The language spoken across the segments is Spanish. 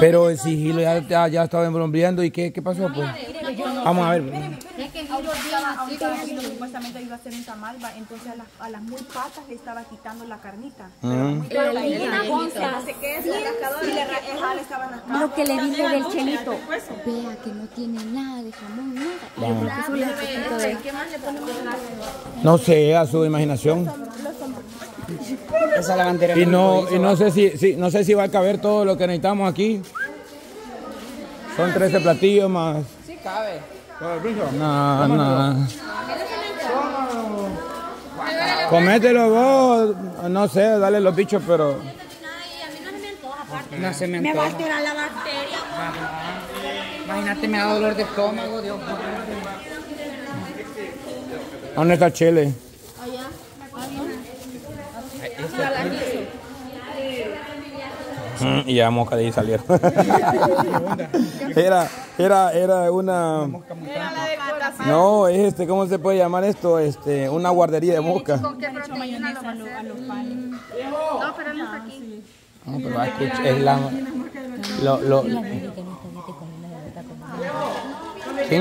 Pero el sigilo ya, ya, ya estaba embrombeando. ¿Y qué, qué pasó? Pues? Vamos a ver. Ahorita supuestamente iba a hacer un tamal, va, entonces a las, a las muy patas le estaba quitando la carnita. Y le. Lo que dije del chelito. Vea que no tiene nada de jamón, nada. No sé, a su imaginación. Esa lavandera Y no, y no sé si, si- no sé si va a caber todo lo que necesitamos aquí. Son 13 platillos más. Sí cabe. No, no. Comételo vos. No sé, dale los bichos, pero. No se me antoja. tirar la bacteria. Imagínate, me da dolor de estómago, Dios. ¿Dónde está Chile? Mm, Y ya mosca de ahí salieron. era, era, era una. No, es este, ¿cómo se puede llamar esto? Este, una guardería de mosca. ¿Con qué proteína lo va a hacer? No, pero no está aquí. No, pero va a escuchar, es la. Lo, lo, ¿Sí?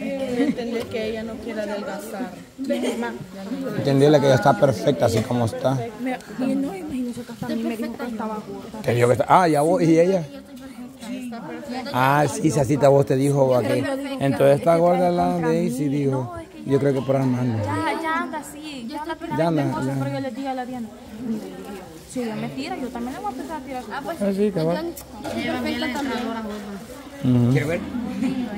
Entender que ella no quiere adelgazar. Entenderle que ella está perfecta así como está. Me, y no, imagínese que hasta a mí me dijo que estaba gorda. Te dijo que está. Ah, ya vos y ella. Ah, sí, Sasita, vos te dijo aquí. Entonces está gorda la Daisy, dijo. Yo creo que por Armando. Ya, ya anda así, ya anda Ya anda, cosas, pero yo le dije a la Diana, si ella me tira, yo también le voy a empezar a tirar. Ah, pues Ah, sí, cabal. Perfecta también. Ujú. ¿Quieres ver?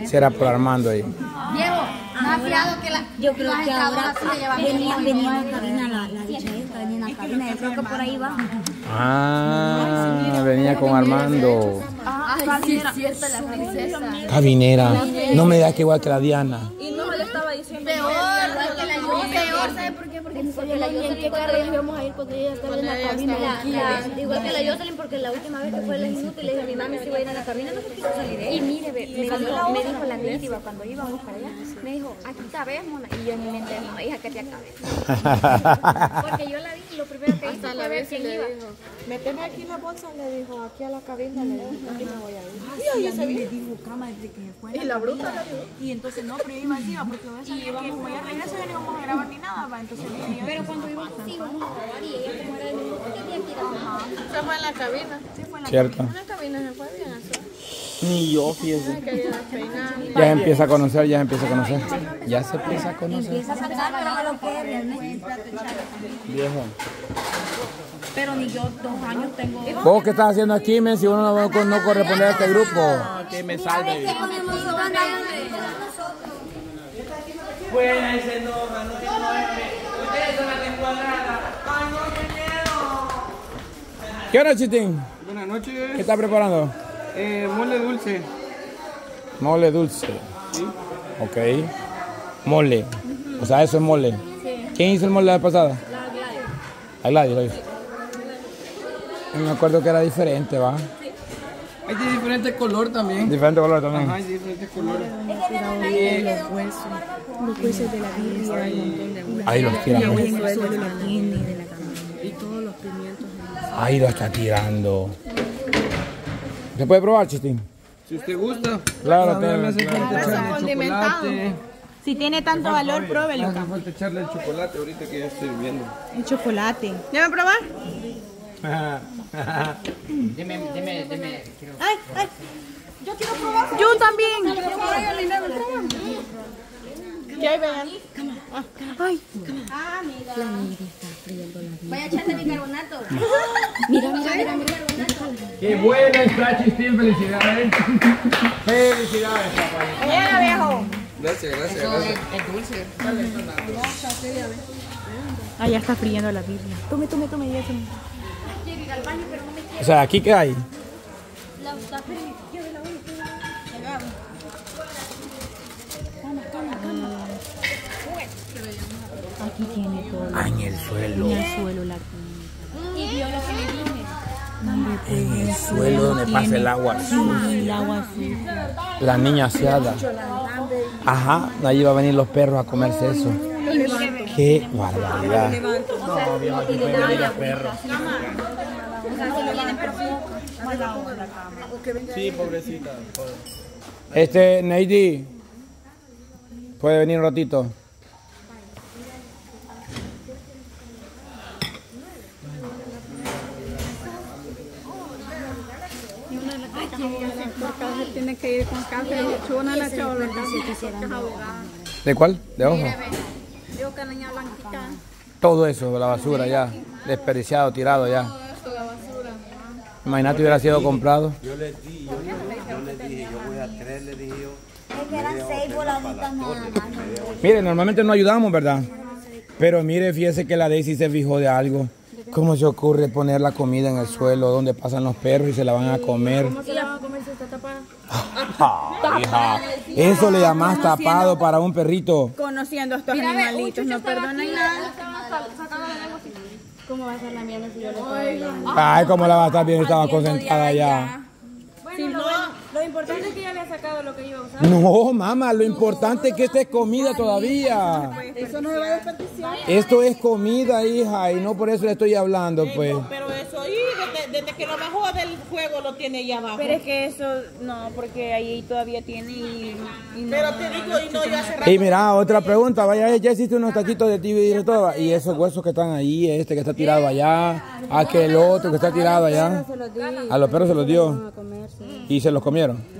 Sí, era por Armando ahí. Diego, más fiado que la. Yo creo que ahora sí venía, venía en la cabina, la, la dicha esta, venía en la cabina, yo creo que por ahí va. Ah, venía con Armando. Ay, sí, es cierto, la princesa. Cabinera. No me digas que igual que la Diana. Y no le estaba diciendo. Peor, igual que la lluvia. Peor, ¿sabe por qué? Porque Porque la ¿en qué carro íbamos a ir cuando ella estaba en la cabina? La- Igual que la Jocelyn, porque la última vez que fue la inútil, le dije a mi mami si iba a ir a la cabina, no se quiso salir ella. Y mire, me, dijo, me dijo la negativa cuando íbamos para allá, me dijo, aquí cabemos, y yo en mi mente, no, hija, que te acabe. Porque yo la vi y lo primero que hice fue ver quién iba. Méteme aquí la bolsa, le dijo, aquí a la cabina, le dijo, aquí me voy a ir. Y a mí me dijo cama desde que fue. Y la bruta. Y entonces no, pero yo iba encima porque voy a saber que como ya regreso ya no íbamos a grabar ni nada, va. Entonces dije yo, Pero cuando íbamos sí, íbamos a grabar y ella como era el mismo que tenía que ir a Se fue en la cabina. ¿Cierto? En la cabina se fue bien así. Ni yo, fíjese. Ya empieza a conocer, ya se empieza a conocer. Ya se empieza a conocer. Empieza a sacar, pero no lo que es realmente. Viejo. Pero ni yo dos años tengo. ¿Vos qué estás haciendo aquí, men? Si uno no, no corresponde a este grupo. Que me salve. Pues ahí se enoja, no tiene Ustedes son las descuadradas. Ay, no, qué. ¿Qué hora, Chitín? Buenas ¿Qué noches. estás preparando? Eh, mole dulce. Mole dulce. Ok. Mole. O sea, eso es mole. ¿Quién hizo el mole la vez pasada? La Gladys. La Gladys lo hizo. Me acuerdo que era diferente, ¿va? Hay de diferente color también. Diferente color también. Ajá, hay de diferentes colores. Los huesos. Los huesos de la Biblia. hay un montón de huesos. Ahí los tira. Y en el suelo la tiene de la cama. Y todos los pimientos. Ahí lo está tirando. ¿Se puede probar, Chitín? Si usted gusta. Claro, claro. Si tiene tanto valor, pruébelo. hace falta echarle el chocolate ahorita que ya estoy viendo. El chocolate. ¿Debe probar? Deme, deme, deme. Ay, ay. Yo quiero probar. Yo también. ¿Qué hay, vean? Ay. Vaya a echarle bicarbonato. Mira, mira, mira, mira. Qué buena está. Felicidades. Felicidades, papá. Llega, viejo. Gracias, gracias, gracias. Es dulce. Ah, ya está friendo la Biblia. Tome, tome, tome. Ya se... O sea, ¿aquí qué hay? Aquí tiene todo. Ah, en el suelo. En el suelo la Y vio lo que le dije. En el suelo donde pasa el agua. El agua azul. La niña aseada. Ajá, ahí va a venir los perros a comerse eso. Qué barbaridad. O sea, Sí, pobrecita. Este, Neidi, puede venir un ratito. Tiene que ir con café. Chuna la chola. Es abogada. ¿De cuál? ¿De blanquita. Todo eso la basura ya, desperdiciado, tirado ya. Imagínate hubiera sido comprado. Yo les di, yo, yo, yo les dije, yo voy a tres, le dije yo. Es que eran seis voladitas nada más. Mire, normalmente no ayudamos, ¿verdad? Pero mire, fíjese que la Daisy se fijó de algo. ¿Cómo se ocurre poner la comida en el suelo donde pasan los perros y se la van a comer? ¿Cómo se la van a comer si está tapada? Ah, hija, eso le llamas tapado para un perrito. Conociendo a estos animalitos, no perdonan nada. ¿Cómo va a ser la mía si yo le estoy hablando? Ay, cómo la va a estar bien, estaba concentrada ya. Bueno, lo, lo importante es que ya había sacado lo que iba a usar. No, mamá, lo importante es que esta es comida todavía. Eso no se va a desperdiciar. Esto es comida, hija, y no por eso le estoy hablando, pues. Pero desde, que lo bajó del juego lo tiene ahí abajo. Pero es que eso, no, porque ahí todavía tiene y, y no. Pero te digo, y no, yo hace rato. Y mira, otra pregunta, vaya, ya hiciste unos taquitos de tibia y de todo, y esos huesos que están ahí, este que está tirado allá, aquel otro que está tirado allá, a los perros se los dio y se los comieron.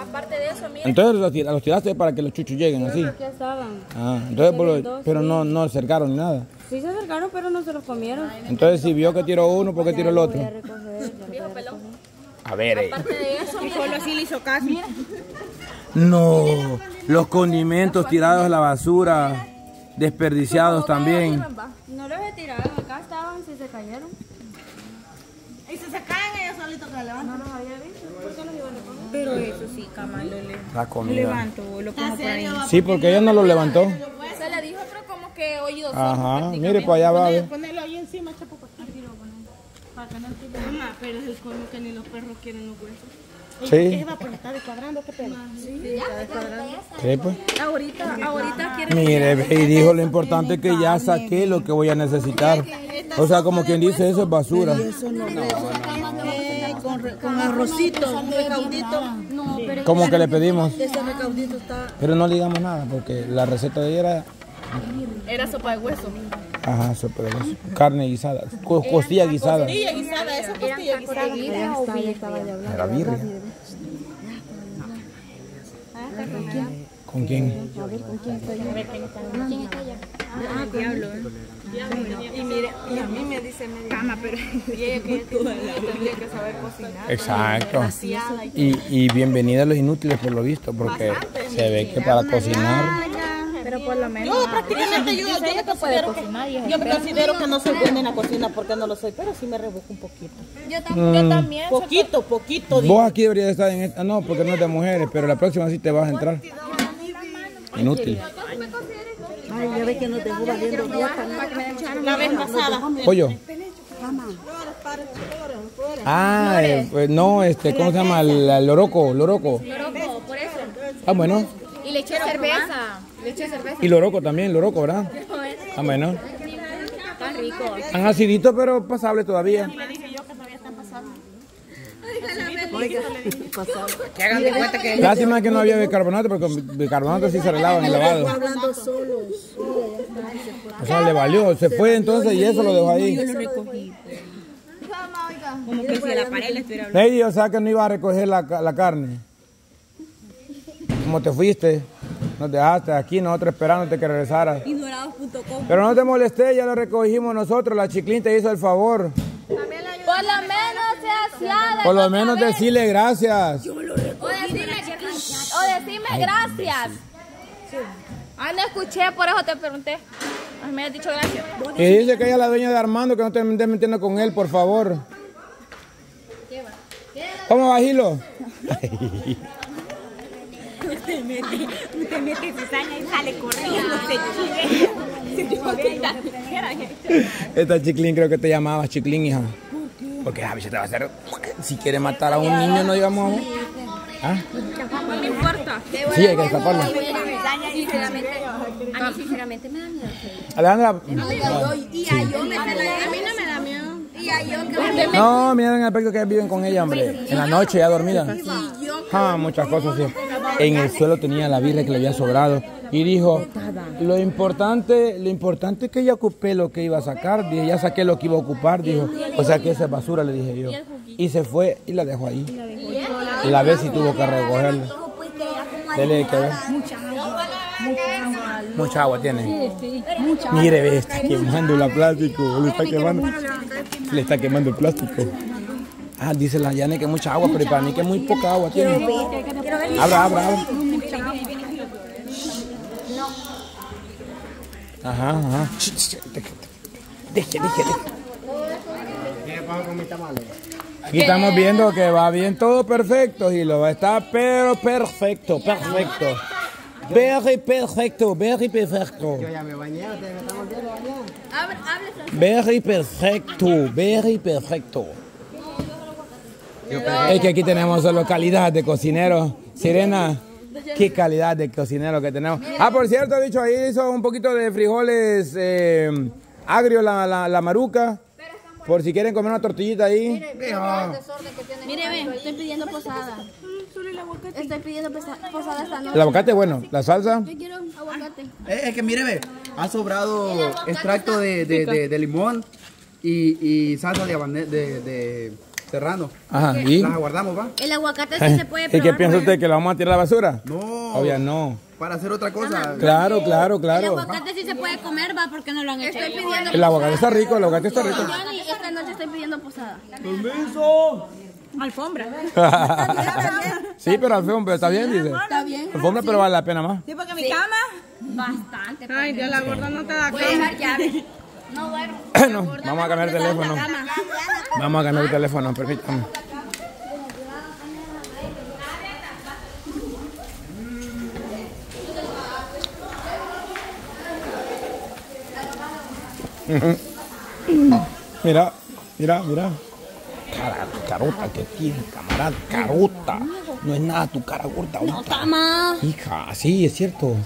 Aparte de eso, mira, Entonces los, tira- los tiraste para que los chuchos lleguen así. estaban. Ah, entonces, pero no, no acercaron ni nada. Sí se acercaron, pero no se los comieron. Entonces, si vio que tiró uno, ¿por qué tiró el otro? Voy a recoger, ver, eh. Solo así le hizo caso. No, los condimentos tirados a la basura, desperdiciados también. No los he tirado, acá estaban, si se cayeron. Y si se caen ellos solitos que levantan. No los había visto. ¿Por qué los iban a comer? Pero eso sí, cama, lo, le, La lo comida. levanto, lo pongo por ahí. Sí, porque ella no lo levantó. Se le dijo, pero como que oído Ajá, mire, para allá va. Ponelo ahí encima, chapo. Para que no tire. Mamá, pero es el colmo que ni los perros quieren los huesos. Sí, va pues está descuadrando, qué pedo. sí, pues. Ahorita, ahorita quiere Mire, ve, y dijo lo importante que ya saqué lo que voy a necesitar. O sea, como quien dice, eso es basura. con, re- con arrocito, un recaudito. No, pero Como que le pedimos. Ese recaudito está. Pero no le digamos nada, porque la receta de ella era, Era sopa de hueso. ajá, sopa de hueso. carne guisada, co- costilla guisada. Costilla guisada, esa costilla guisada. o birria. Era birria. ¿Con quién? ¿Quién está allá? Y mire, y a mí me dice medio cama, pero y ella que tendría que saber cocinar. Exacto. Y, y bienvenida a los inútiles por lo visto, porque se ve que para cocinar... Pero por lo menos. Yo prácticamente yo, yo me considero que, yo me considero que no soy buena en la cocina porque no lo soy, pero sí me rebusco un poquito. Yo, tam- yo también. Poquito, poquito. digo. Vos aquí deberías estar en esta... No, porque no es de mujeres, pero la próxima sí te vas a entrar. Inútil. Ay, ya ves que nos dejó valiendo. La vez pasada. Pollo. Ah, eh, pues no, este, ¿cómo se llama? El, el loroco, loroco. Loco, por eso. Ah, bueno. Y le eché cerveza. Le eché cerveza. Y loroco también, loroco, ¿verdad? Ah, bueno. Está rico. Han acidito, pero pasable todavía. Que hagan de cuenta que Lástima que no había bicarbonato, porque con bicarbonato sí se arreglaba en el lavado. Hablando solos. O sea, le valió, se fue entonces y eso lo dejó ahí. Como que si a la pared le estuviera hablando. Lady, o sea que no iba a recoger la, la carne. Como te fuiste, nos dejaste aquí, nosotros esperándote que regresaras. Pero no te molesté, ya lo recogimos nosotros, la chiclín te hizo el favor. Por lo menos lo decirle gracias. O decirme, o decirme gracias. Ah, no escuché, por eso te pregunté. Ay, me has dicho gracias. Y dice que ella es la dueña de Armando, que no te estés metiendo con él, por favor. ¿Cómo va, Gilo? Usted mete cizaña y sale corriendo, se chile. Esta Chiclín creo que te llamaba Chiclín, hija. Porque a veces te va a hacer... Si quiere matar a un niño, no digamos... ¿Ah? No me importa. Sí, hay que destaparlo. A mí sinceramente me da miedo. Alejandra, Y a yo me da A mí no me da miedo. decía yo que No, miren el aspecto que viven con ella, hombre. En la noche ya dormida. Ah, muchas cosas, sí. En el suelo tenía la birra que le había sobrado. Y dijo, lo importante, lo importante es que ya ocupé lo que iba a sacar. Dije, ya saqué lo que iba a ocupar, dijo. O sea que esa es basura, le dije yo. Y se fue y la dejó ahí. Y la vez y tuvo que recogerla. Dele que ver. Mucha agua tiene. Mire, ve, está quemando la plástico. Le está quemando. Le está quemando el plástico. Ah, dice la Yane que mucha agua, pero para mí que muy poca agua tiene. Abra, abra, abra. Ajá, ajá. Deje, deje, deje. Aquí estamos viendo que va bien todo perfecto y lo está pero perfecto, perfecto. Very perfecto, very perfecto. Yo ya me bañé, ustedes me están volviendo a bañar. Very perfecto, very perfecto. Es que aquí tenemos solo calidad de cocinero. Sirena, qué calidad de cocinero que tenemos. Ah, por cierto, dicho ahí hizo un poquito de frijoles eh, agrio la, la, la maruca. Por si quieren comer una tortillita ahí. Mire, ve, estoy pidiendo posada. Estoy pidiendo posa- posada esta noche. El aguacate, bueno, la salsa. Yo quiero aguacate. Eh, es que mire, ve, ha sobrado extracto de, de, de, de limón y, y salsa de, de serrano. Ajá, ¿y? Las aguardamos, ¿va? El aguacate sí se puede ¿Y qué probar. piensa usted? ¿Que la vamos a tirar a la basura? No, Obvio, no. para hacer otra cosa. Claro, claro, El claro. aguacate sí se puede comer, va, porque no lo han hecho. Estoy pidiendo El aguacate está rico, el aguacate está rico. Johnny, esta noche estoy pidiendo posada. Alfombra. sí, pero al feo, pero está bien, dice. Está bien. Alfombra, pero vale la pena más. Sí, porque mi cama. Bastante. Ay, Dios, la gorda no te da Voy a dejar llave. No duermo. No, vamos a cambiar el teléfono. Vamos a cambiar el teléfono, permítame. Mira, mira, mira. Cara, carota que tiene, camarada, carota. No es nada tu cara gorda. ahorita. Tama. Hija, sí, es cierto.